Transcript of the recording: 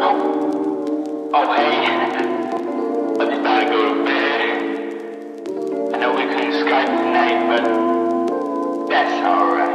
Oh, oh hey, I just to go to bed. I know we couldn't Skype tonight, but that's alright.